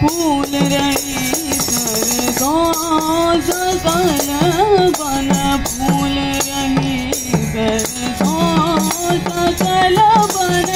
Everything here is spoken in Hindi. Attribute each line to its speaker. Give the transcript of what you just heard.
Speaker 1: फूल रही सरगोज बन बन फूल रही सरगोज कल बन